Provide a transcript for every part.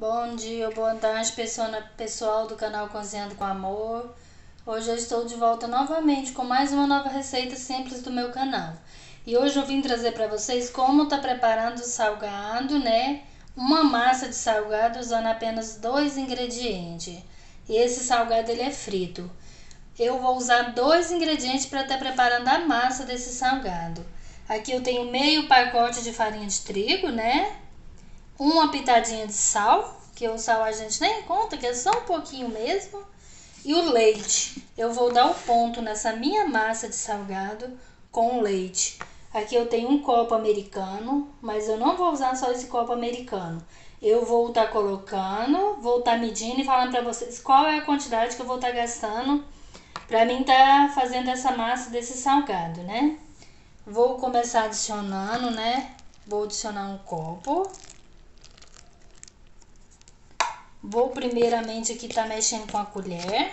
Bom dia, boa tarde, pessoal do canal Cozinhando com Amor. Hoje eu estou de volta novamente com mais uma nova receita simples do meu canal. E hoje eu vim trazer para vocês como tá preparando o salgado, né? Uma massa de salgado usando apenas dois ingredientes. E esse salgado ele é frito. Eu vou usar dois ingredientes para estar tá preparando a massa desse salgado. Aqui eu tenho meio pacote de farinha de trigo, né? Uma pitadinha de sal, que o sal a gente nem conta, que é só um pouquinho mesmo. E o leite. Eu vou dar o um ponto nessa minha massa de salgado com o leite. Aqui eu tenho um copo americano, mas eu não vou usar só esse copo americano. Eu vou estar tá colocando, vou estar tá medindo e falando para vocês qual é a quantidade que eu vou estar tá gastando para mim estar tá fazendo essa massa desse salgado, né? Vou começar adicionando, né? Vou adicionar um copo. Vou primeiramente aqui tá mexendo com a colher,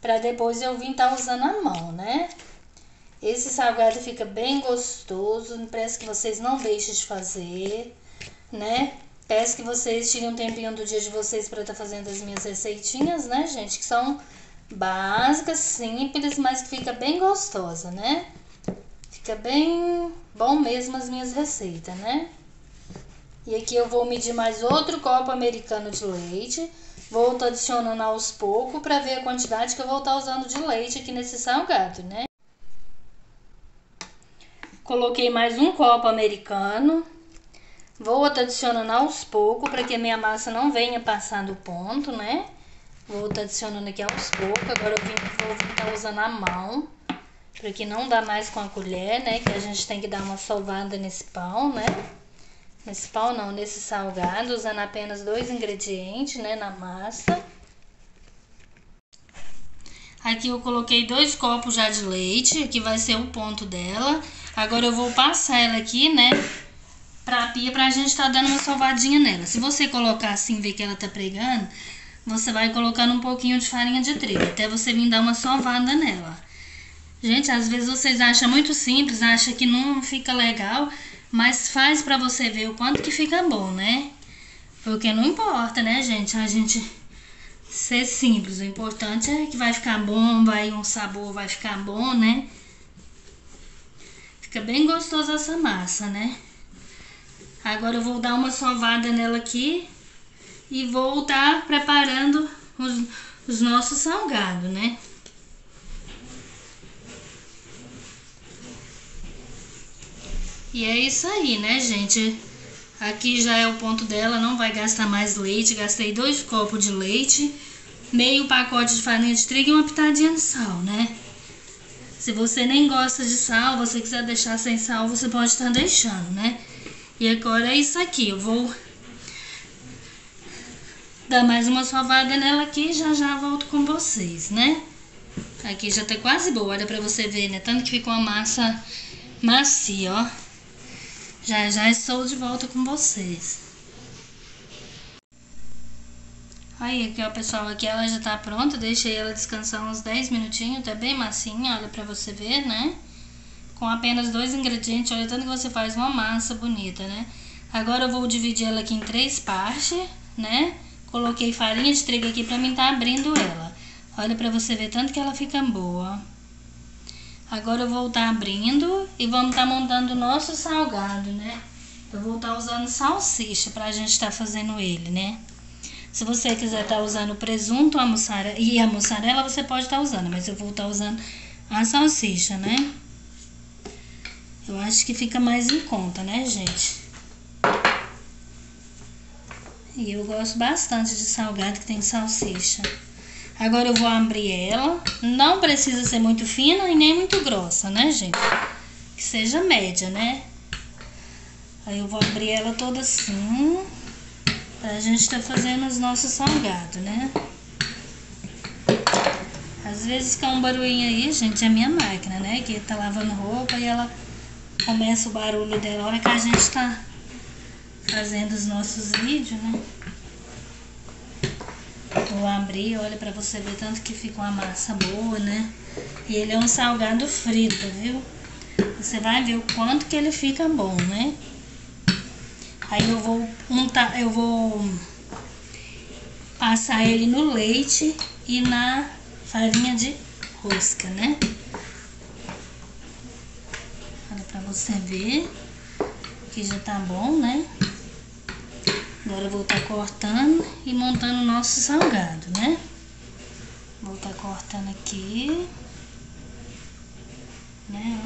para depois eu vir tá usando a mão, né? Esse salgado fica bem gostoso, peço que vocês não deixem de fazer, né? Peço que vocês tirem um tempinho do dia de vocês para tá fazendo as minhas receitinhas, né, gente? Que são básicas, simples, mas que fica bem gostosa, né? Fica bem bom mesmo as minhas receitas, né? E aqui eu vou medir mais outro copo americano de leite. Vou adicionando aos poucos para ver a quantidade que eu vou estar usando de leite aqui nesse salgado, né? Coloquei mais um copo americano. Vou estar adicionando aos poucos para que a minha massa não venha passar do ponto, né? Vou estar adicionando aqui aos poucos. Agora eu vim, vou estar usando a mão. Para que não dá mais com a colher, né? Que a gente tem que dar uma sovada nesse pão, né? Nesse pau não, nesse salgado, usando apenas dois ingredientes, né, na massa. Aqui eu coloquei dois copos já de leite, aqui vai ser o ponto dela. Agora eu vou passar ela aqui, né, pra pia pra gente tá dando uma sovadinha nela. Se você colocar assim, ver que ela tá pregando, você vai colocando um pouquinho de farinha de trigo, até você vir dar uma sovada nela. Gente, às vezes vocês acham muito simples, acham que não fica legal, mas faz para você ver o quanto que fica bom, né? Porque não importa, né, gente? A gente ser simples. O importante é que vai ficar bom, vai um sabor vai ficar bom, né? Fica bem gostoso essa massa, né? Agora eu vou dar uma sovada nela aqui e vou estar tá preparando os, os nossos salgados, né? E é isso aí, né, gente? Aqui já é o ponto dela, não vai gastar mais leite. Gastei dois copos de leite, meio pacote de farinha de trigo e uma pitadinha de sal, né? Se você nem gosta de sal, você quiser deixar sem sal, você pode estar deixando, né? E agora é isso aqui, eu vou dar mais uma sovada nela aqui e já já volto com vocês, né? Aqui já tá quase boa, olha pra você ver, né? Tanto que ficou uma massa macia, ó. Já já estou de volta com vocês. Aí, aqui ó, pessoal, aqui ela já tá pronta. Deixei ela descansar uns 10 minutinhos. Tá bem massinha, olha pra você ver, né? Com apenas dois ingredientes, olha tanto que você faz uma massa bonita, né? Agora eu vou dividir ela aqui em três partes, né? Coloquei farinha de trigo aqui pra mim tá abrindo ela. Olha pra você ver tanto que ela fica boa, ó. Agora eu vou estar tá abrindo e vamos estar tá montando o nosso salgado, né? Eu vou estar tá usando salsicha para a gente estar fazendo ele, né? Se você quiser estar usando presunto a e a mussarela, você pode estar usando, mas eu vou estar usando a salsicha, né? Eu acho que fica mais em conta, né, gente? E eu gosto bastante de salgado que tem salsicha. Agora eu vou abrir ela. Não precisa ser muito fina e nem muito grossa, né, gente? Que seja média, né? Aí eu vou abrir ela toda assim. Pra gente tá fazendo os nossos salgados, né? Às vezes fica um barulhinho aí, gente, é a minha máquina, né? Que tá lavando roupa e ela começa o barulho dela a hora que a gente tá fazendo os nossos vídeos, né? Vou abrir, olha pra você ver tanto que fica uma massa boa, né? E ele é um salgado frito, viu? Você vai ver o quanto que ele fica bom, né? Aí eu vou untar, eu vou passar ele no leite e na farinha de rosca, né? Olha pra você ver que já tá bom, né? Agora vou estar tá cortando e montando o nosso salgado, né? Vou estar tá cortando aqui. Né.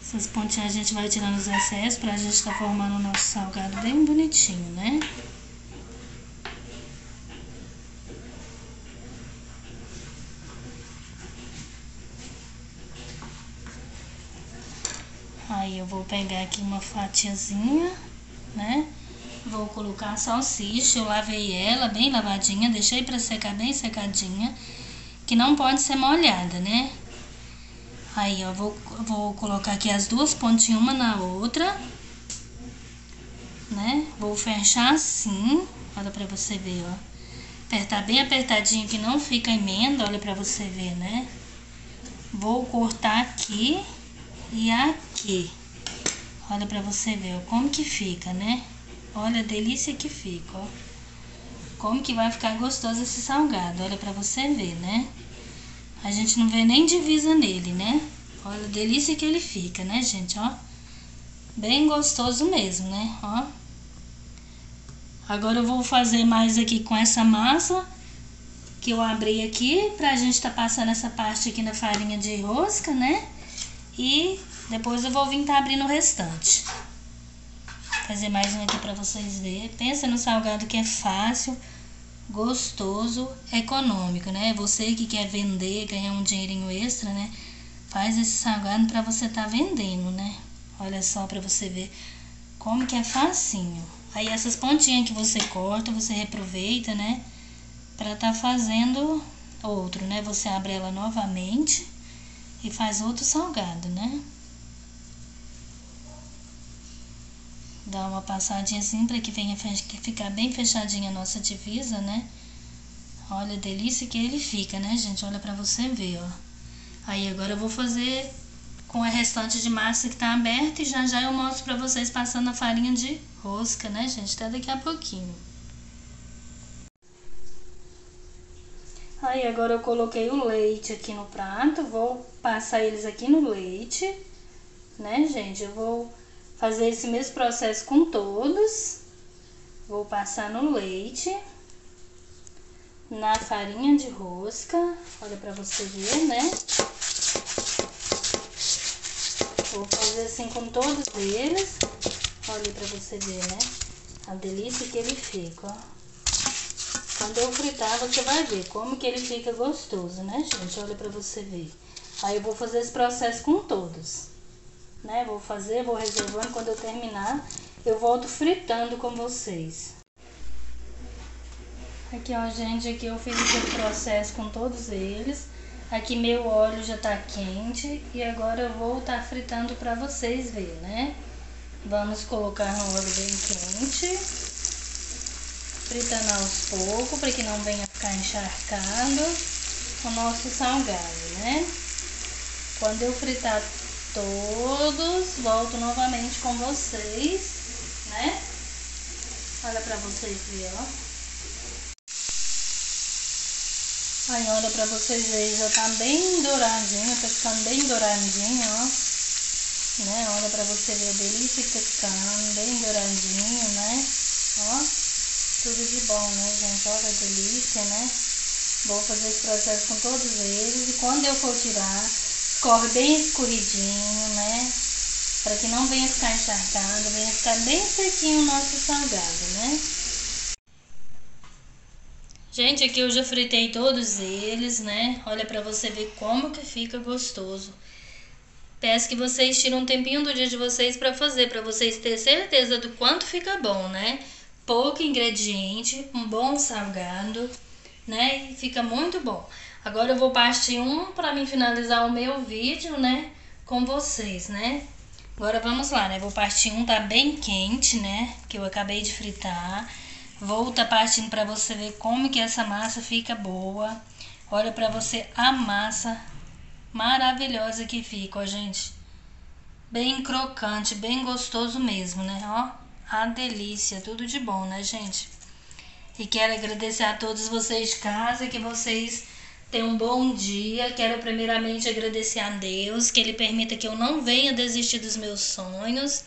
Essas pontinhas a gente vai tirando os excessos pra gente estar tá formando o nosso salgado bem bonitinho, né? Aí eu vou pegar aqui uma fatiazinha, né? Vou colocar a salsicha, eu lavei ela bem lavadinha, deixei pra secar bem secadinha, que não pode ser molhada, né? Aí, ó, vou, vou colocar aqui as duas pontinhas uma na outra, né? Vou fechar assim, olha pra você ver, ó. Apertar bem apertadinho que não fica emenda, olha pra você ver, né? Vou cortar aqui e aqui. Olha pra você ver, como que fica, né? Olha a delícia que fica, ó. Como que vai ficar gostoso esse salgado, olha pra você ver, né? A gente não vê nem divisa nele, né? Olha a delícia que ele fica, né, gente, ó. Bem gostoso mesmo, né, ó. Agora eu vou fazer mais aqui com essa massa que eu abri aqui pra gente tá passando essa parte aqui na farinha de rosca, né? E depois eu vou vir tá abrindo o restante. Fazer mais um aqui pra vocês verem. Pensa no salgado que é fácil gostoso, econômico, né? Você que quer vender, ganhar um dinheirinho extra, né? Faz esse salgado para você tá vendendo, né? Olha só para você ver como que é facinho. Aí essas pontinhas que você corta, você reaproveita, né? Para tá fazendo outro, né? Você abre ela novamente e faz outro salgado, né? Dá uma passadinha assim para que venha ficar bem fechadinha a nossa divisa, né? Olha a delícia que ele fica, né, gente? Olha para você ver, ó. Aí agora eu vou fazer com a restante de massa que tá aberta e já já eu mostro para vocês passando a farinha de rosca, né, gente? Até daqui a pouquinho. Aí agora eu coloquei o leite aqui no prato, vou passar eles aqui no leite, né, gente? Eu vou fazer esse mesmo processo com todos. Vou passar no leite, na farinha de rosca, olha pra você ver, né? Vou fazer assim com todos eles, olha pra você ver, né? A delícia que ele fica, ó. Quando eu fritar, você vai ver como que ele fica gostoso, né, gente? Olha pra você ver. Aí eu vou fazer esse processo com todos né? Vou fazer, vou reservando, quando eu terminar, eu volto fritando com vocês. Aqui, ó, gente, aqui eu fiz esse processo com todos eles. Aqui meu óleo já tá quente e agora eu vou estar tá fritando para vocês verem, né? Vamos colocar no óleo bem quente. Fritando aos poucos, para que não venha ficar encharcado o nosso salgado, né? Quando eu fritar todos. Volto novamente com vocês, né? Olha pra vocês verem, ó. Aí, olha pra vocês verem, já tá bem douradinho, tá ficando bem douradinho, ó. Né? Olha pra você ver a delícia que tá ficando, bem douradinho, né? Ó, tudo de bom, né, gente? Olha a delícia, né? Vou fazer esse processo com todos eles e quando eu for tirar, escorre bem escorridinho, né? Para que não venha ficar encharcado, venha ficar bem sequinho o nosso salgado, né? Gente, aqui eu já fritei todos eles, né? Olha para você ver como que fica gostoso. Peço que vocês tirem um tempinho do dia de vocês para fazer, para vocês terem certeza do quanto fica bom, né? Pouco ingrediente, um bom salgado, né? E fica muito bom. Agora eu vou partir um para mim finalizar o meu vídeo, né, com vocês, né? Agora vamos lá, né? Vou partir um, tá bem quente, né? Que eu acabei de fritar. Vou tá partindo para você ver como que essa massa fica boa. Olha para você a massa maravilhosa que fica, ó, gente. Bem crocante, bem gostoso mesmo, né? Ó, a delícia, tudo de bom, né, gente? E quero agradecer a todos vocês de casa, que vocês tenham um bom dia. Quero primeiramente agradecer a Deus, que Ele permita que eu não venha desistir dos meus sonhos.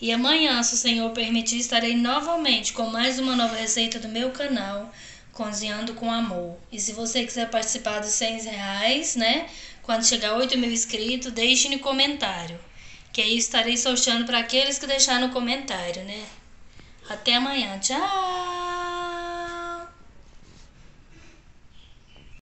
E amanhã, se o Senhor permitir, estarei novamente com mais uma nova receita do meu canal, Cozinhando com Amor. E se você quiser participar dos 100 reais, né? Quando chegar a 8 mil inscritos, deixe no comentário. Que aí estarei sorteando para aqueles que deixaram no comentário, né? Até amanhã. Tchau!